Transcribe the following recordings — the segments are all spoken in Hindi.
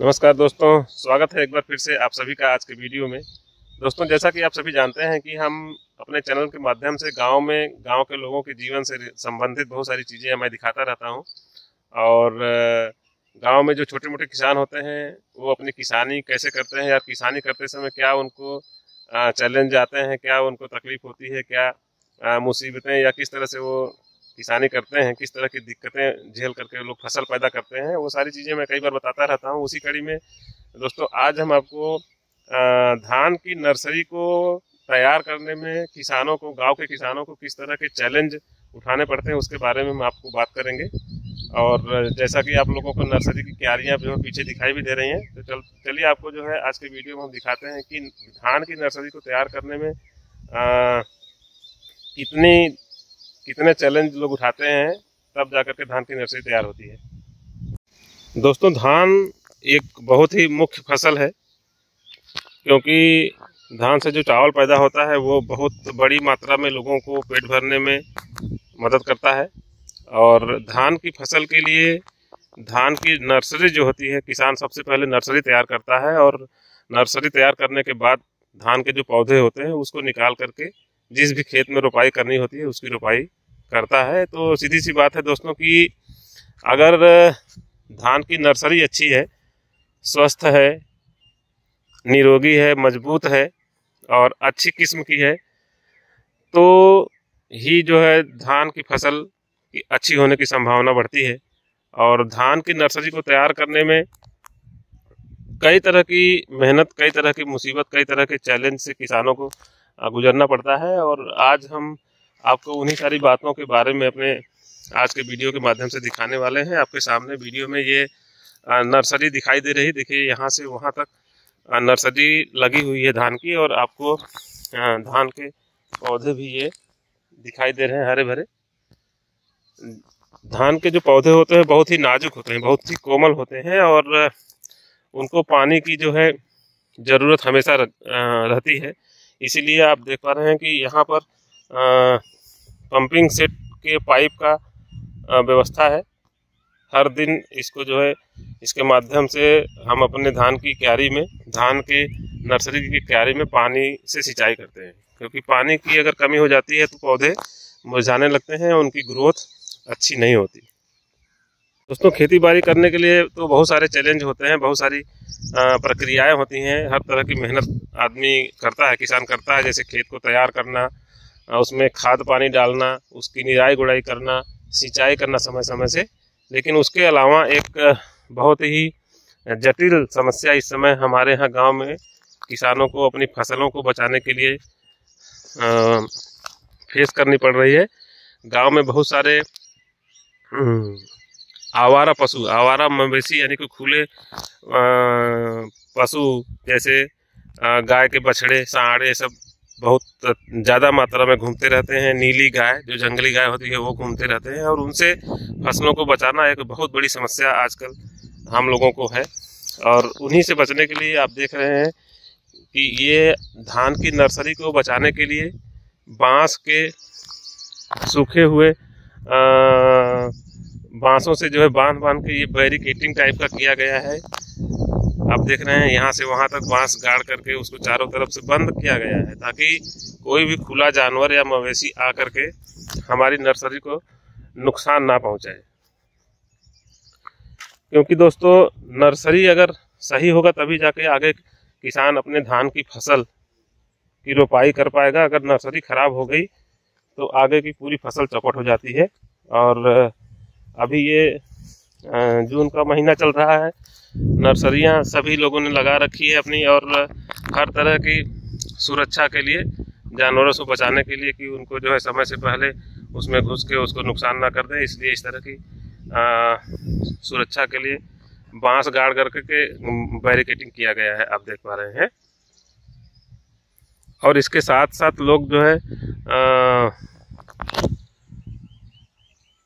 नमस्कार दोस्तों, स्वागत है एक बार फिर से आप सभी का आज के वीडियो में। दोस्तों, जैसा कि आप सभी जानते हैं कि हम अपने चैनल के माध्यम से गाँव में, गाँव के लोगों के जीवन से संबंधित बहुत सारी चीज़ें मैं दिखाता रहता हूँ। और गाँव में जो छोटे मोटे किसान होते हैं, वो अपनी किसानी कैसे करते हैं या किसानी करते समय क्या उनको चैलेंज आते हैं, क्या उनको तकलीफ़ होती है, क्या मुसीबतें या किस तरह से वो किसानी करते हैं किस तरह की दिक्कतें झेल करके लोग फ़सल पैदा करते हैं वो सारी चीज़ें मैं कई बार बताता रहता हूँ। उसी कड़ी में दोस्तों आज हम आपको धान की नर्सरी को तैयार करने में किसानों को गाँव के किसानों को किस तरह के चैलेंज उठाने पड़ते हैं उसके बारे में हम आपको बात करेंगे। और जैसा कि आप लोगों को नर्सरी की क्यारियाँ जो है पीछे दिखाई भी दे रही हैं तो चल चलिए आपको जो है आज के वीडियो में हम दिखाते हैं कि धान की नर्सरी को तैयार करने में आ, कितनी कितने चैलेंज लोग उठाते हैं, तब जाकर के धान की नर्सरी तैयार होती है। दोस्तों, धान एक बहुत ही मुख्य फ़सल है, क्योंकि धान से जो चावल पैदा होता है, वो बहुत बड़ी मात्रा में लोगों को पेट भरने में मदद करता है। और धान की फ़सल के लिए, धान की नर्सरी जो होती है, किसान सबसे पहले नर्सरी तैयार करता है और नर्सरी तैयार करने के बाद धान के जो पौधे होते हैं, उसको निकाल करके जिस भी खेत में रोपाई करनी होती है, उसकी रोपाई करता है तो सीधी सी बात है दोस्तों कि अगर धान की नर्सरी अच्छी है, स्वस्थ है, निरोगी है, मज़बूत है और अच्छी किस्म की है तो ही जो है धान की फ़सल की अच्छी होने की संभावना बढ़ती है और धान की नर्सरी को तैयार करने में कई तरह की मेहनत, कई तरह की मुसीबत, कई तरह के चैलेंज से किसानों को गुजरना पड़ता है और आज हम आपको उन्हीं सारी बातों के बारे में अपने आज के वीडियो के माध्यम से दिखाने वाले हैं। आपके सामने वीडियो में ये नर्सरी दिखाई दे रही। देखिए, यहाँ से वहाँ तक नर्सरी लगी हुई है धान की और आपको धान के पौधे भी ये दिखाई दे रहे हैं हरे भरे धान के जो पौधे होते हैं, बहुत ही नाजुक होते हैं, बहुत ही कोमल होते हैं और उनको पानी की जो है ज़रूरत हमेशा रहती है। इसीलिए आप देख पा रहे हैं कि यहाँ पर पंपिंग सेट के पाइप का व्यवस्था है। हर दिन इसको जो है, इसके माध्यम से हम अपने धान की क्यारी में, धान के नर्सरी की क्यारी में पानी से सिंचाई करते हैं। क्योंकि पानी की अगर कमी हो जाती है तो पौधे मुरझाने लगते हैं उनकी ग्रोथ अच्छी नहीं होती। दोस्तों खेती बाड़ी करने के लिए तो बहुत सारे चैलेंज होते हैं, बहुत सारी प्रक्रियाएँ होती हैं। हर तरह की मेहनत आदमी करता है, किसान करता है, जैसे खेत को तैयार करना उसमें खाद पानी डालना उसकी निराई गुड़ाई करना सिंचाई करना समय समय से। लेकिन उसके अलावा एक बहुत ही जटिल समस्या इस समय हमारे यहाँ गाँव में किसानों को अपनी फ़सलों को बचाने के लिए फेस करनी पड़ रही है। गाँव में बहुत सारे हम्म, आवारा पशु आवारा मवेशी यानी कि खुले पशु जैसे गाय के बछड़े साढ़े सब बहुत ज़्यादा मात्रा में घूमते रहते हैं। नीली गाय, जो जंगली गाय होती है, वो घूमते रहते हैं और उनसे फ़सलों को बचाना एक बहुत बड़ी समस्या आजकल हम लोगों को है। और उन्हीं से बचने के लिए आप देख रहे हैं कि ये धान की नर्सरी को बचाने के लिए बाँस के सूखे हुए बांसों से जो है बाँध बाँध के ये बैरिकेटिंग टाइप का किया गया है। आप देख रहे हैं, यहाँ से वहाँ तक बाँस गाड़ करके उसको चारों तरफ़ से बंद किया गया है, ताकि कोई भी खुला जानवर या मवेशी आ करके हमारी नर्सरी को नुकसान ना पहुँचाए। क्योंकि दोस्तों, नर्सरी अगर सही होगा तभी जाके आगे किसान अपने धान की फ़सल की रोपाई कर पाएगा। अगर नर्सरी खराब हो गई तो आगे की पूरी फ़सल चौपट हो जाती है। और अभी ये जून का महीना चल रहा है नर्सरियाँ सभी लोगों ने लगा रखी है अपनी और हर तरह की सुरक्षा के लिए जानवरों से बचाने के लिए कि उनको जो है समय से पहले उसमें घुस के उसको नुकसान ना कर दें। इसलिए इस तरह की आ, सुरक्षा के लिए बाँस गाड़ करके के बैरिकेटिंग किया गया है आप देख पा रहे हैं। और इसके साथ साथ लोग जो है आ,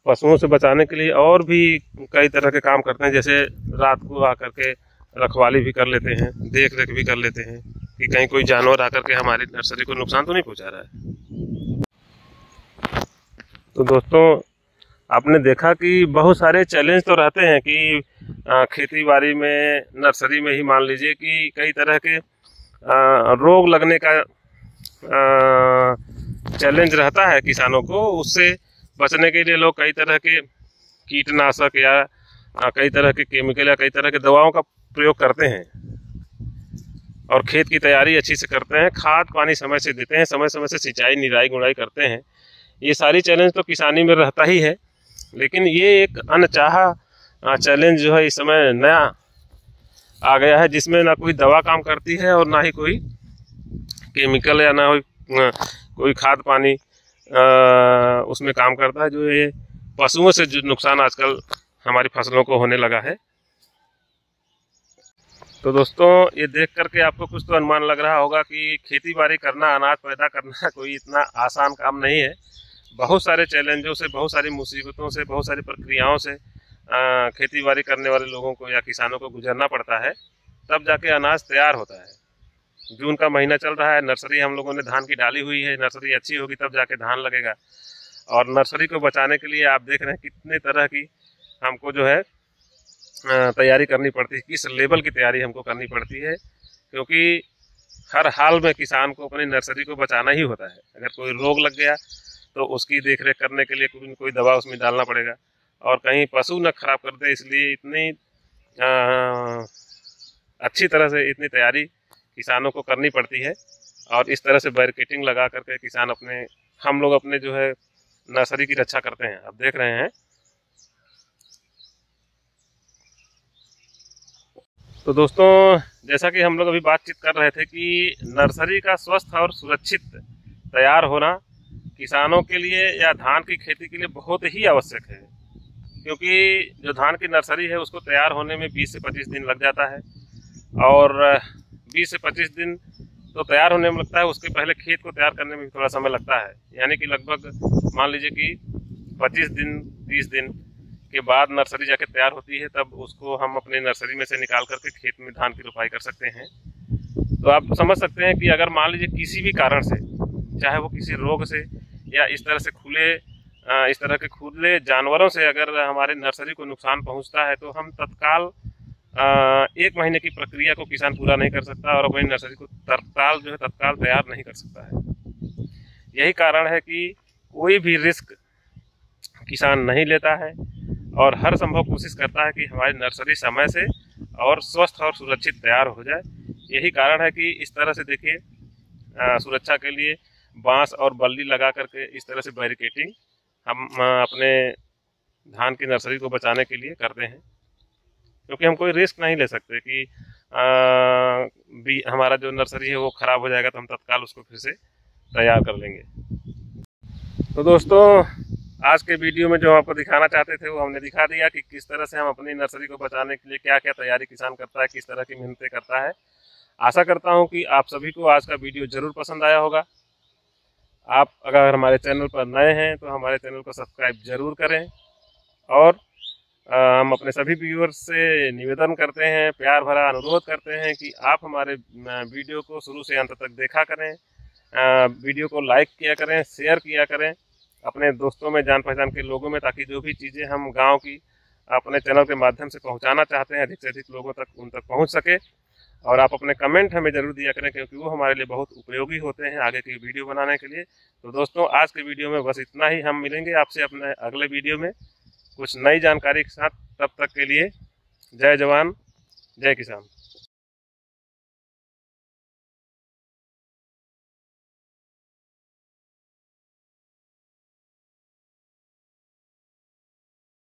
पशुओं से बचाने के लिए और भी कई तरह के काम करते हैं, जैसे रात को आकर के रखवाली भी कर लेते हैं देख रेख भी कर लेते हैं कि कहीं कोई जानवर आकर के हमारी नर्सरी को नुकसान तो नहीं पहुँचा रहा है। तो दोस्तों, आपने देखा कि बहुत सारे चैलेंज तो रहते हैं कि खेती बाड़ी में, नर्सरी में ही मान लीजिए कि कई तरह के रोग लगने का चैलेंज रहता है किसानों को, उससे बचने के लिए लोग कई तरह के कीटनाशक या कई तरह के केमिकल या कई तरह के दवाओं का प्रयोग करते हैं। और खेत की तैयारी अच्छी से करते हैं, खाद पानी समय से देते हैं, समय समय से सिंचाई, निराई, गुड़ाई करते हैं। ये सारी चैलेंज तो किसानी में रहता ही है, लेकिन ये एक अनचाहा चैलेंज जो है इस समय नया आ गया है, जिसमें ना कोई दवा काम करती है और ना ही कोई केमिकल या ना कोई खाद पानी उसमें काम करता है, जो ये पशुओं से जो नुकसान आजकल हमारी फ़सलों को होने लगा है। तो दोस्तों, ये देख करके आपको कुछ तो अनुमान लग रहा होगा कि खेती बाड़ी करना, अनाज पैदा करना कोई इतना आसान काम नहीं है। बहुत सारे चैलेंजों से, बहुत सारी मुसीबतों से, बहुत सारी प्रक्रियाओं से खेती बाड़ी करने वाले लोगों को या किसानों को गुजरना पड़ता है। तब जाके अनाज तैयार होता है। जून का महीना चल रहा है नर्सरी हम लोगों ने धान की डाली हुई है नर्सरी अच्छी होगी तब जाके धान लगेगा। और नर्सरी को बचाने के लिए आप देख रहे हैं कितने तरह की हमको जो है तैयारी करनी पड़ती है किस लेवल की तैयारी हमको करनी पड़ती है क्योंकि हर हाल में किसान को अपनी नर्सरी को बचाना ही होता है। अगर कोई रोग लग गया तो उसकी देख रेख करने के लिए कोई कोई दवा उसमें डालना पड़ेगा। और कहीं पशु न खराब कर दे इसलिए इतनी आ, अच्छी तरह से इतनी तैयारी किसानों को करनी पड़ती है और इस तरह से बैरिकेटिंग लगा करके किसान अपने, हम लोग अपने जो है, नर्सरी की रक्षा करते हैं। आप देख रहे हैं। तो दोस्तों, जैसा कि हम लोग अभी बातचीत कर रहे थे कि नर्सरी का स्वस्थ और सुरक्षित तैयार होना किसानों के लिए या धान की खेती के लिए बहुत ही आवश्यक है। क्योंकि जो धान की नर्सरी है, उसको तैयार होने में 20 से 25 दिन लग जाता है। और 20 से 25 दिन तो तैयार होने में लगता है, उसके पहले खेत को तैयार करने में भी थोड़ा समय लगता है। यानी कि लगभग मान लीजिए कि 25 दिन 30 दिन के बाद नर्सरी जाके तैयार होती है, तब उसको हम अपने नर्सरी में से निकाल करके खेत में धान की रोपाई कर सकते हैं। तो आप समझ सकते हैं कि अगर मान लीजिए किसी भी कारण से, चाहे वो किसी रोग से या इस तरह से खुले इस तरह के खुले जानवरों से अगर हमारे नर्सरी को नुकसान पहुँचता है तो हम तत्काल एक महीने की प्रक्रिया को किसान पूरा नहीं कर सकता और अपनी नर्सरी को तत्काल जो है, तत्काल तैयार नहीं कर सकता है। यही कारण है कि कोई भी रिस्क किसान नहीं लेता है और हर संभव कोशिश करता है कि हमारी नर्सरी समय से और स्वस्थ और सुरक्षित तैयार हो जाए। यही कारण है कि इस तरह से देखिए सुरक्षा के लिए बाँस और बल्ली लगा करके इस तरह से बैरिकेटिंग हम अपने धान की नर्सरी को बचाने के लिए करते हैं। क्योंकि हम कोई रिस्क नहीं ले सकते कि आ, भी हमारा जो नर्सरी है वो ख़राब हो जाएगा तो हम तत्काल उसको फिर से तैयार कर लेंगे। तो दोस्तों आज के वीडियो में जो हम आपको दिखाना चाहते थे वो हमने दिखा दिया कि किस तरह से हम अपनी नर्सरी को बचाने के लिए क्या क्या तैयारी किसान करता है किस तरह की मेहनतें करता है। आशा करता हूँ कि आप सभी को आज का वीडियो ज़रूर पसंद आया होगा। आप अगर हमारे चैनल पर नए हैं तो हमारे चैनल को सब्सक्राइब ज़रूर करें और हम अपने सभी व्यूअर्स से निवेदन करते हैं, प्यार भरा अनुरोध करते हैं कि आप हमारे वीडियो को शुरू से अंत तक देखा करें। वीडियो को लाइक किया करें शेयर किया करें अपने दोस्तों में, जान पहचान के लोगों में, ताकि जो भी चीज़ें हम गाँव की अपने चैनल के माध्यम से पहुंचाना चाहते हैं, अधिक से अधिक लोगों तक, उन तक पहुँच सके। और आप अपने कमेंट हमें ज़रूर दिया करें, क्योंकि वो हमारे लिए बहुत उपयोगी होते हैं आगे की वीडियो बनाने के लिए। तो दोस्तों, आज के वीडियो में बस इतना ही। हम मिलेंगे आपसे अपने अगले वीडियो में। कुछ नई जानकारी के साथ तब तक के लिए जय जवान जय किसान।